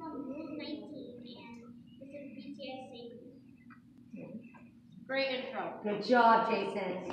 from Group 19, and this is BTS Save Great intro. Good job, Jason.